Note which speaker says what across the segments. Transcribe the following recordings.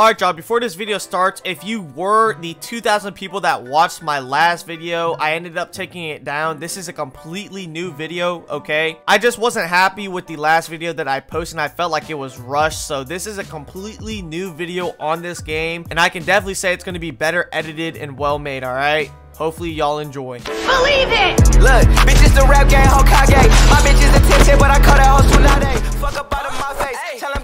Speaker 1: Alright y'all, before this video starts, if you were the 2,000 people that watched my last video, I ended up taking it down. This is a completely new video, okay? I just wasn't happy with the last video that I posted and I felt like it was rushed. So this is a completely new video on this game. And I can definitely say it's going to be better edited and well made, alright? Hopefully y'all enjoy.
Speaker 2: Believe it!
Speaker 3: Look, bitches the rap game, Hokage. My bitch is attention, but I call that hoe Tsunade. Fuck up out of my face. Tell him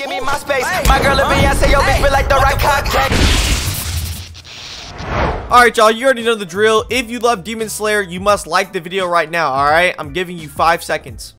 Speaker 3: give me my space. My girl a Beyonce, your bitch feel like the right cock.
Speaker 1: Alright y'all, you already know the drill. If you love Demon Slayer, you must like the video right now, alright? I'm giving you 5 seconds.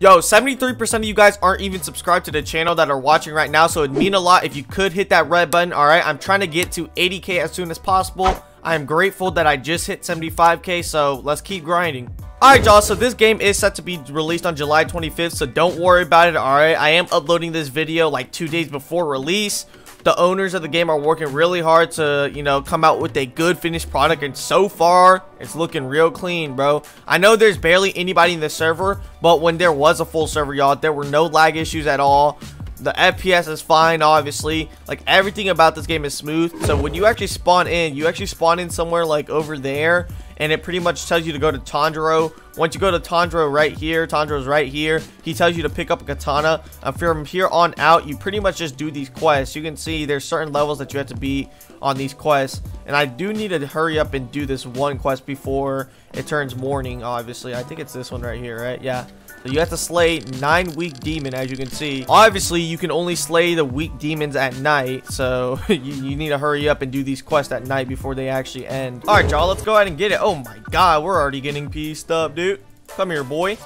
Speaker 1: Yo, 73% of you guys aren't even subscribed to the channel that are watching right now, so it'd mean a lot if you could hit that red button, alright? I'm trying to get to 80k as soon as possible. I am grateful that I just hit 75k, so let's keep grinding. Alright y'all, so this game is set to be released on July 25th, so don't worry about it, alright? I am uploading this video like two days before release. The owners of the game are working really hard to, you know, come out with a good finished product, and so far, it's looking real clean, bro. I know there's barely anybody in the server, but when there was a full server, y'all, there were no lag issues at all the FPS is fine, obviously. Like, everything about this game is smooth. So, when you actually spawn in, you actually spawn in somewhere, like, over there and it pretty much tells you to go to Tanjiro. Once you go to Tanjiro right here, Tanjiro's right here, he tells you to pick up a katana. And from here on out, you pretty much just do these quests. You can see there's certain levels that you have to be on these quests. And I do need to hurry up and do this one quest before it turns morning, obviously. I think it's this one right here, right? Yeah. So you have to slay nine weak demon, as you can see. Obviously, you can only slay the weak demons at night, so you, you need to hurry up and do these quests at night before they actually end. All right, y'all, let's go ahead and get it. Oh my god, we're already getting pieced up, dude. Come here, boy.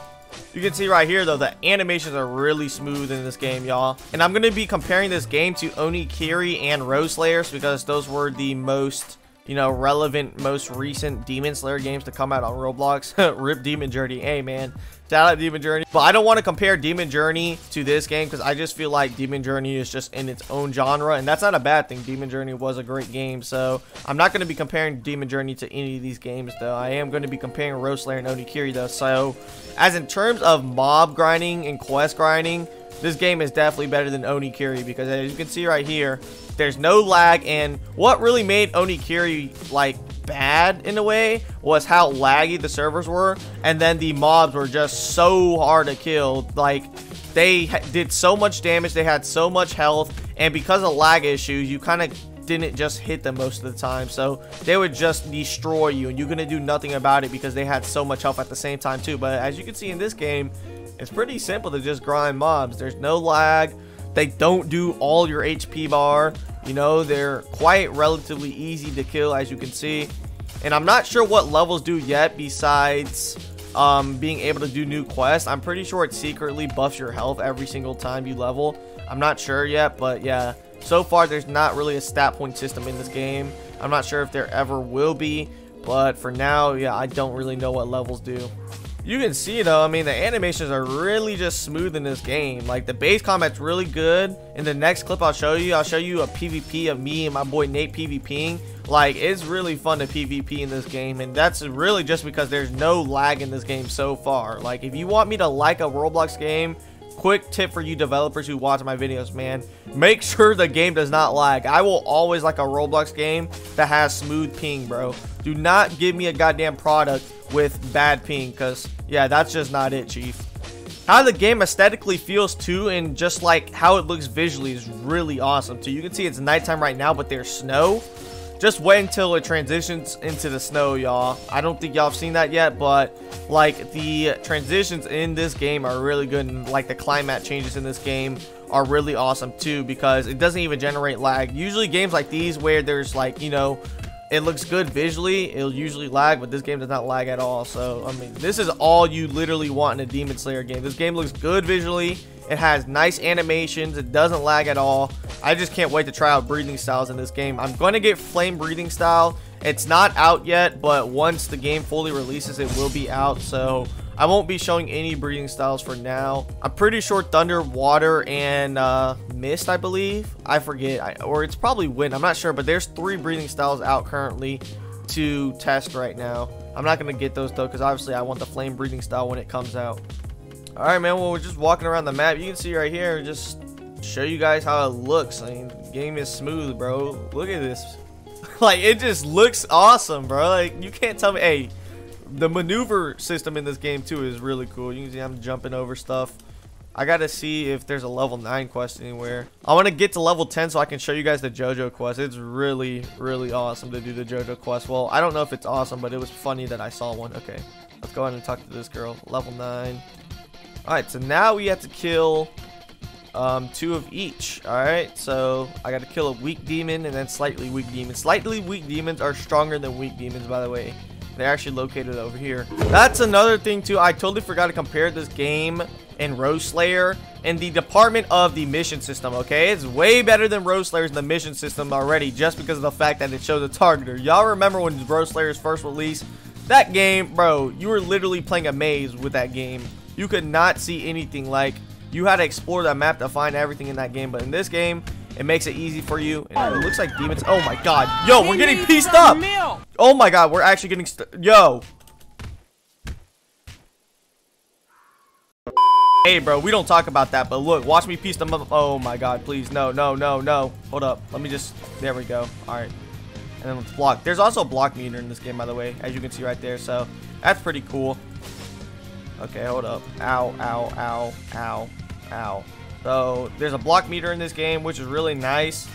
Speaker 1: You can see right here, though, the animations are really smooth in this game, y'all. And I'm going to be comparing this game to Onikiri and Ro-Slayers because those were the most you know, relevant, most recent Demon Slayer games to come out on Roblox. Rip Demon Journey. Hey, man. Shout out Demon Journey. But I don't want to compare Demon Journey to this game because I just feel like Demon Journey is just in its own genre. And that's not a bad thing. Demon Journey was a great game. So I'm not going to be comparing Demon Journey to any of these games, though. I am going to be comparing Ro-Slayer and Onikiri, though. So as in terms of mob grinding and quest grinding, this game is definitely better than Onikiri because as you can see right here, there's no lag, and what really made Onikiri, like, bad in a way was how laggy the servers were, and then the mobs were just so hard to kill. Like, they did so much damage, they had so much health, and because of lag issues, you kind of didn't just hit them most of the time. So they would just destroy you and you're going to do nothing about it because they had so much health at the same time too. But as you can see in this game, it's pretty simple to just grind mobs. There's no lag. They don't do all your HP bar. You know, they're quite relatively easy to kill as you can see. And I'm not sure what levels do yet besides um, being able to do new quests. I'm pretty sure it secretly buffs your health every single time you level. I'm not sure yet, but yeah. So far, there's not really a stat point system in this game. I'm not sure if there ever will be, but for now, yeah, I don't really know what levels do. You can see though, I mean, the animations are really just smooth in this game. Like the base combat's really good. In the next clip I'll show you, I'll show you a PvP of me and my boy Nate PvPing. Like it's really fun to PvP in this game and that's really just because there's no lag in this game so far. Like if you want me to like a Roblox game, quick tip for you developers who watch my videos, man. Make sure the game does not lag. I will always like a Roblox game that has smooth ping, bro. Do not give me a goddamn product with bad ping, because, yeah, that's just not it, chief. How the game aesthetically feels, too, and just, like, how it looks visually is really awesome, too. You can see it's nighttime right now, but there's snow. Just wait until it transitions into the snow, y'all. I don't think y'all have seen that yet, but like the transitions in this game are really good and like the climate changes in this game are really awesome too because it doesn't even generate lag. Usually games like these where there's like, you know, it looks good visually, it'll usually lag, but this game does not lag at all. So, I mean, this is all you literally want in a Demon Slayer game. This game looks good visually. It has nice animations. It doesn't lag at all. I just can't wait to try out breathing styles in this game. I'm going to get flame breathing style. It's not out yet, but once the game fully releases, it will be out. So I won't be showing any breathing styles for now. I'm pretty sure thunder, water, and uh, mist, I believe. I forget, I, or it's probably wind. I'm not sure, but there's three breathing styles out currently to test right now. I'm not going to get those though, because obviously I want the flame breathing style when it comes out. All right, man. Well, we're just walking around the map. You can see right here, just show you guys how it looks. I mean, game is smooth, bro. Look at this. like, it just looks awesome, bro. Like, you can't tell me, hey, the maneuver system in this game, too, is really cool. You can see I'm jumping over stuff. I gotta see if there's a level 9 quest anywhere. I want to get to level 10 so I can show you guys the JoJo quest. It's really, really awesome to do the JoJo quest. Well, I don't know if it's awesome, but it was funny that I saw one. Okay, let's go ahead and talk to this girl. Level 9. Alright, so now we have to kill um, two of each. Alright, so I got to kill a weak demon and then slightly weak demons. Slightly weak demons are stronger than weak demons, by the way. They're actually located over here. That's another thing, too. I totally forgot to compare this game and Ro-Slayer in the department of the mission system, okay? It's way better than Ro-Slayer's in the mission system already just because of the fact that it shows a targeter. Y'all remember when Ro-Slayer's first release? That game, bro, you were literally playing a maze with that game. You could not see anything like you had to explore that map to find everything in that game, but in this game, it makes it easy for you. And it looks like demons. Oh my god. Yo, we're getting pieced up. Oh my god, we're actually getting... Yo. Hey, bro, we don't talk about that, but look, watch me piece them up. Oh, my God, please. No, no, no, no. Hold up. Let me just... There we go. All right. And then let's block. There's also a block meter in this game, by the way, as you can see right there. So, that's pretty cool. Okay, hold up. Ow, ow, ow, ow, ow. So, there's a block meter in this game, which is really nice.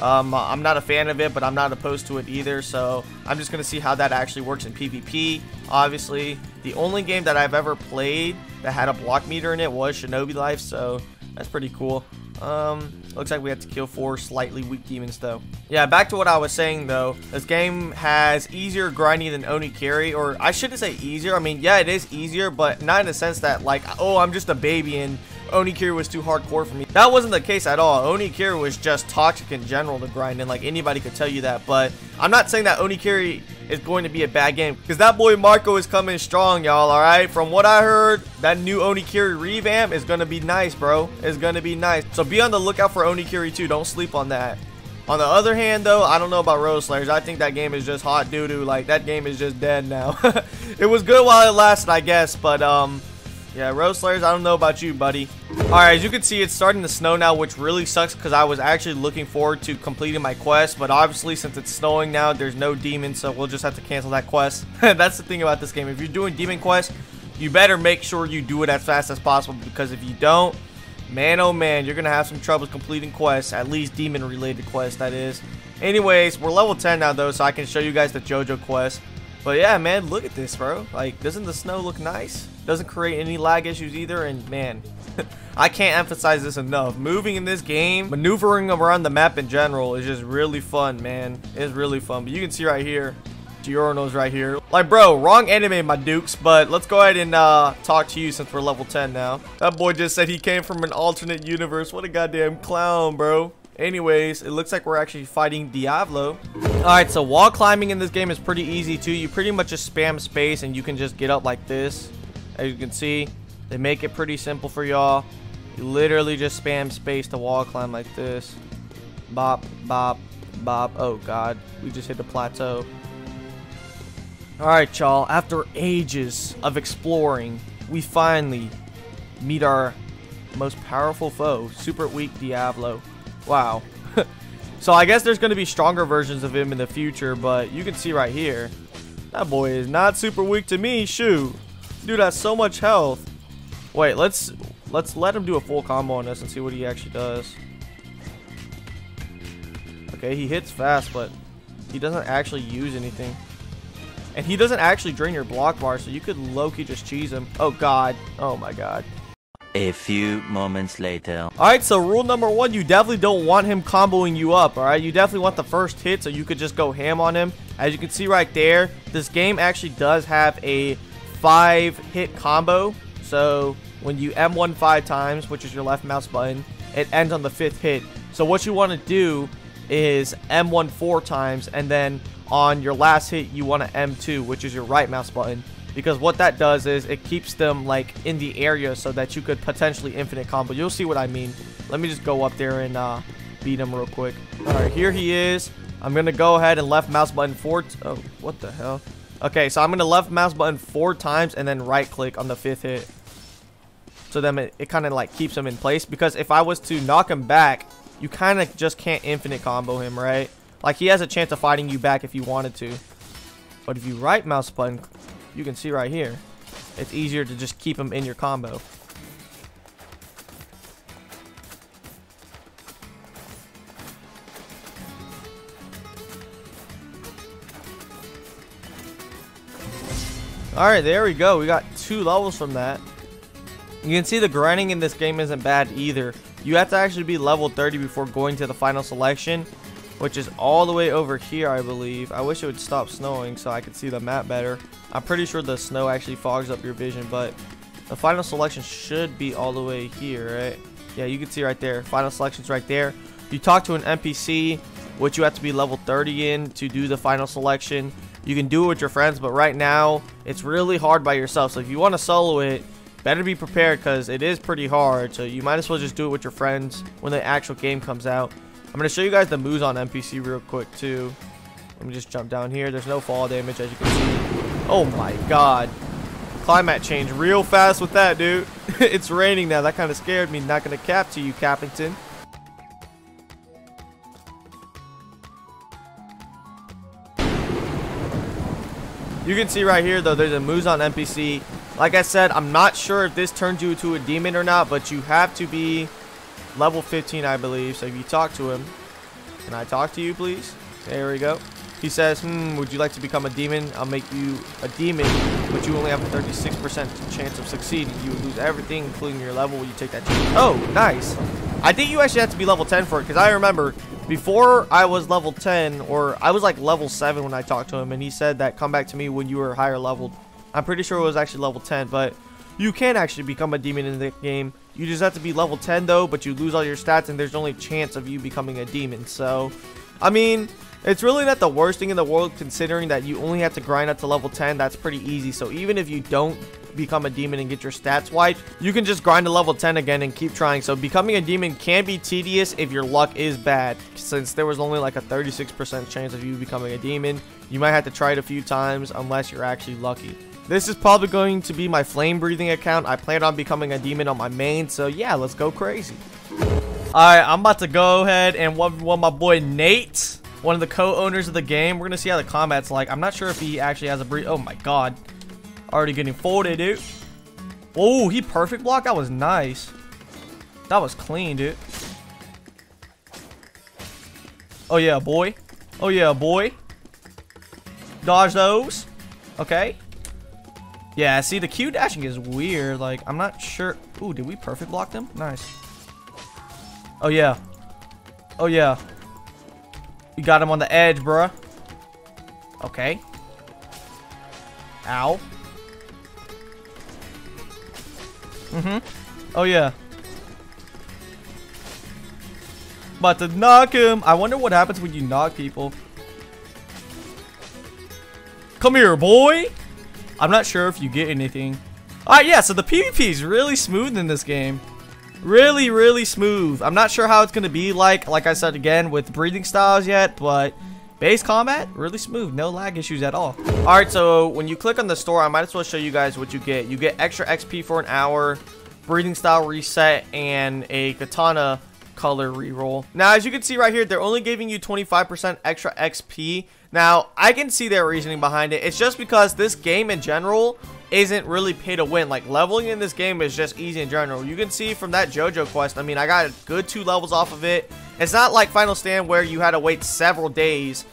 Speaker 1: Um, I'm not a fan of it, but I'm not opposed to it either. So I'm just going to see how that actually works in PvP. Obviously, the only game that I've ever played that had a block meter in it was Shinobi Life. So that's pretty cool. Um, looks like we have to kill four slightly weak demons though. Yeah, back to what I was saying though. This game has easier grinding than Onikiri, or I shouldn't say easier. I mean, yeah, it is easier, but not in the sense that like, oh, I'm just a baby and Onikiri was too hardcore for me. That wasn't the case at all. Onikiri was just toxic in general to grind, and like anybody could tell you that. But I'm not saying that Onikiri is going to be a bad game because that boy Marco is coming strong, y'all. All right, from what I heard, that new Onikiri revamp is gonna be nice, bro. It's gonna be nice. So be on the lookout for Onikiri too. Don't sleep on that. On the other hand, though, I don't know about Ro-Slayers. I think that game is just hot doo-doo. Like, that game is just dead now. it was good while it lasted, I guess, but, um, yeah, Ro-Slayers, I don't know about you, buddy. Alright, as you can see, it's starting to snow now, which really sucks because I was actually looking forward to completing my quest. But obviously, since it's snowing now, there's no demons, so we'll just have to cancel that quest. That's the thing about this game. If you're doing demon quest, you better make sure you do it as fast as possible because if you don't, man oh man, you're going to have some troubles completing quests, at least demon-related quests, that is. Anyways, we're level 10 now, though, so I can show you guys the JoJo quest. But yeah, man, look at this, bro. Like, doesn't the snow look nice? Doesn't create any lag issues either, and man, I can't emphasize this enough. Moving in this game, maneuvering around the map in general is just really fun, man. It's really fun. But you can see right here, Giorno's right here. Like, bro, wrong anime, my dukes, but let's go ahead and uh, talk to you since we're level 10 now. That boy just said he came from an alternate universe. What a goddamn clown, bro. Anyways, it looks like we're actually fighting Diablo. Alright, so wall climbing in this game is pretty easy too. You pretty much just spam space and you can just get up like this. As you can see, they make it pretty simple for y'all. You literally just spam space to wall climb like this. Bop, bop, bop. Oh, God. We just hit the plateau. Alright, y'all. After ages of exploring, we finally meet our most powerful foe, Super Weak Diablo. Wow. so I guess there's going to be stronger versions of him in the future, but you can see right here, that boy is not super weak to me. Shoot. Dude has so much health. Wait, let's let's let him do a full combo on us and see what he actually does. Okay, he hits fast, but he doesn't actually use anything. And he doesn't actually drain your block bar, so you could low-key just cheese him. Oh, God. Oh, my God.
Speaker 2: A few moments later.
Speaker 1: Alright, so rule number one, you definitely don't want him comboing you up, alright? You definitely want the first hit so you could just go ham on him. As you can see right there, this game actually does have a five hit combo. So when you M1 five times, which is your left mouse button, it ends on the fifth hit. So what you want to do is M1 four times, and then on your last hit, you want to M2, which is your right mouse button. Because what that does is it keeps them like in the area so that you could potentially infinite combo. You'll see what I mean. Let me just go up there and uh, beat him real quick. All right, here he is. I'm going to go ahead and left mouse button four. Oh, what the hell? Okay, so I'm going to left mouse button four times and then right click on the fifth hit. So then it, it kind of like keeps him in place. Because if I was to knock him back, you kind of just can't infinite combo him, right? Like he has a chance of fighting you back if you wanted to. But if you right mouse button, you can see right here, it's easier to just keep him in your combo. Alright, there we go. We got two levels from that. You can see the grinding in this game isn't bad either. You have to actually be level 30 before going to the final selection, which is all the way over here, I believe. I wish it would stop snowing so I could see the map better. I'm pretty sure the snow actually fogs up your vision, but the final selection should be all the way here, right? Yeah, you can see right there. Final selection's right there. You talk to an NPC, which you have to be level 30 in to do the final selection. You can do it with your friends, but right now, it's really hard by yourself. So if you want to solo it, better be prepared because it is pretty hard. So you might as well just do it with your friends when the actual game comes out. I'm going to show you guys the moves on NPC real quick too. Let me just jump down here. There's no fall damage as you can see. Oh my god. Climate change real fast with that, dude. it's raining now. That kind of scared me. Not going to cap to you, Capington. You can see right here, though, there's a Muzan NPC. Like I said, I'm not sure if this turns you to a demon or not, but you have to be level 15, I believe. So if you talk to him, can I talk to you, please? There we go. He says, hmm, would you like to become a demon? I'll make you a demon, but you only have a 36% chance of succeeding. You would lose everything, including your level, when you take that chance. Oh, nice. I think you actually have to be level 10 for it, because I remember before I was level 10, or I was like level 7 when I talked to him, and he said that come back to me when you were higher leveled. I'm pretty sure it was actually level 10, but you can actually become a demon in the game. You just have to be level 10 though, but you lose all your stats, and there's only chance of you becoming a demon. So, I mean, it's really not the worst thing in the world considering that you only have to grind up to level 10. That's pretty easy. So even if you don't become a demon and get your stats wiped, you can just grind to level 10 again and keep trying. So becoming a demon can be tedious if your luck is bad. Since there was only like a 36% chance of you becoming a demon, you might have to try it a few times unless you're actually lucky. This is probably going to be my flame breathing account. I plan on becoming a demon on my main, so yeah, let's go crazy. Alright, I'm about to go ahead and one, one my boy Nate, one of the co-owners of the game. We're gonna see how the combat's like. I'm not sure if he actually has a breathe. Oh my god. Already getting folded, dude. Oh, he perfect block? That was nice. That was clean, dude. Oh yeah, boy. Oh yeah, boy. Dodge those. Okay. Yeah, see, the Q dashing is weird. Like, I'm not sure. Ooh, did we perfect block them? Nice. Oh, yeah. Oh, yeah. You got him on the edge, bruh. Okay. Ow. Mm-hmm. Oh, yeah. About to knock him. I wonder what happens when you knock people. Come here, boy. I'm not sure if you get anything. Alright, yeah, so the PvP is really smooth in this game. Really, really smooth. I'm not sure how it's going to be like, like I said again, with breathing styles yet, but base combat, really smooth. No lag issues at all. Alright, so when you click on the store, I might as well show you guys what you get. You get extra XP for an hour, breathing style reset, and a katana color reroll. Now, as you can see right here, they're only giving you 25% extra XP. Now, I can see their reasoning behind it. It's just because this game in general isn't really pay to win. Like, leveling in this game is just easy in general. You can see from that JoJo quest, I mean, I got good two levels off of it. It's not like Final Stand where you had to wait several days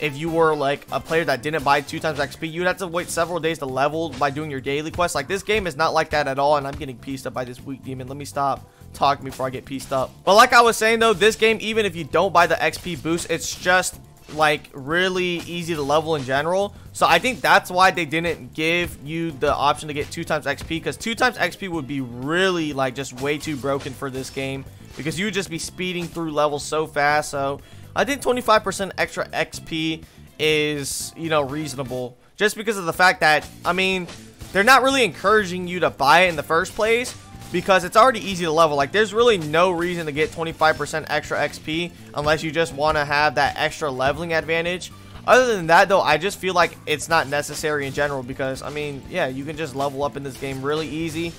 Speaker 1: if you were like a player that didn't buy two times XP, you'd have to wait several days to level by doing your daily quest. Like this game is not like that at all, and I'm getting pieced up by this weak demon. Let me stop talking before I get pieced up. But like I was saying though, this game, even if you don't buy the XP boost, it's just like really easy to level in general. So I think that's why they didn't give you the option to get two times XP because two times XP would be really like just way too broken for this game because you would just be speeding through levels so fast. So I think 25% extra XP is, you know, reasonable just because of the fact that, I mean, they're not really encouraging you to buy it in the first place because it's already easy to level. Like, there's really no reason to get 25% extra XP unless you just want to have that extra leveling advantage. Other than that, though, I just feel like it's not necessary in general because, I mean, yeah, you can just level up in this game really easy.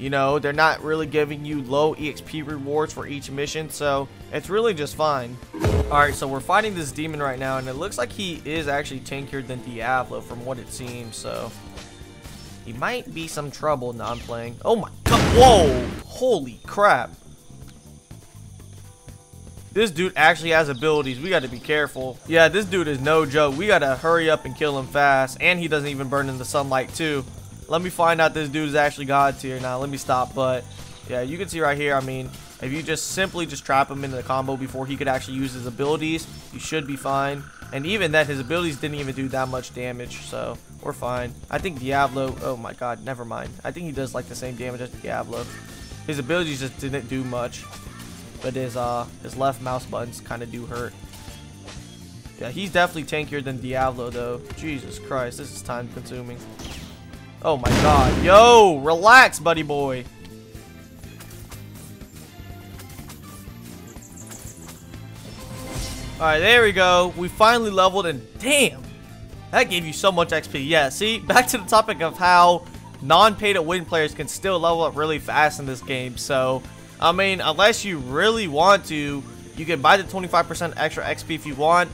Speaker 1: You know, they're not really giving you low EXP rewards for each mission, so it's really just fine. Alright, so we're fighting this demon right now, and it looks like he is actually tankier than Diablo from what it seems, so... He might be some trouble not playing. Oh my whoa! Holy crap. This dude actually has abilities. We got to be careful. Yeah, this dude is no joke. We got to hurry up and kill him fast. And he doesn't even burn in the sunlight, too. Let me find out this dude is actually God tier. Now, let me stop. But, yeah, you can see right here, I mean, if you just simply just trap him into the combo before he could actually use his abilities, you should be fine. And even then, his abilities didn't even do that much damage, so we're fine. I think Diablo, oh my god, never mind. I think he does like the same damage as Diablo. His abilities just didn't do much. But his uh his left mouse buttons kind of do hurt. Yeah, he's definitely tankier than Diablo though. Jesus Christ, this is time consuming. Oh my god. Yo, relax, buddy boy. Alright, there we go. We finally leveled and damn. That gave you so much XP. Yeah, see, back to the topic of how non-pay to win players can still level up really fast in this game. So I mean, unless you really want to, you can buy the 25% extra XP if you want.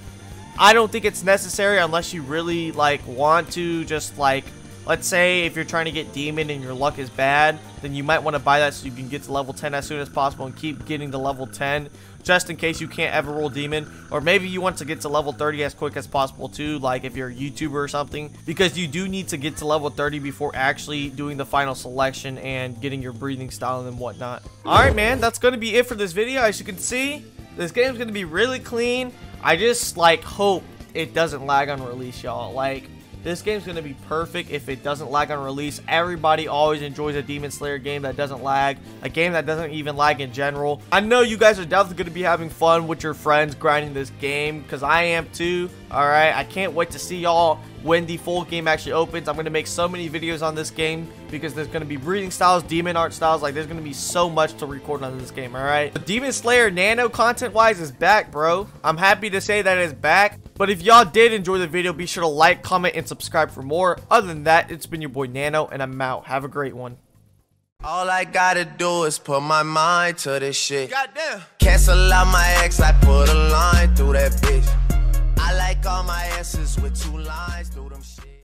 Speaker 1: I don't think it's necessary unless you really, like, want to just, like, let's say if you're trying to get Demon and your luck is bad, then you might want to buy that so you can get to level 10 as soon as possible and keep getting to level 10 just in case you can't ever roll demon. Or maybe you want to get to level 30 as quick as possible too like if you're a youtuber or something because you do need to get to level 30 before actually doing the final selection and getting your breathing style and whatnot. All right man that's gonna be it for this video. As you can see this game's gonna be really clean. I just like hope it doesn't lag on release y'all. Like this game's going to be perfect if it doesn't lag on release. Everybody always enjoys a Demon Slayer game that doesn't lag. A game that doesn't even lag in general. I know you guys are definitely going to be having fun with your friends grinding this game because I am too. Alright, I can't wait to see y'all when the full game actually opens. I'm going to make so many videos on this game because there's going to be breathing styles, demon art styles. Like, there's going to be so much to record on this game, alright? The Demon Slayer Nano content-wise is back, bro. I'm happy to say that it's back. But if y'all did enjoy the video, be sure to like, comment, and subscribe for more. Other than that, it's been your boy Nano, and I'm out. Have a great one.
Speaker 3: All I gotta do is put my mind to this shit. Goddamn. Cancel out my ex, I put a line through that bitch. I like all my S's with two lines.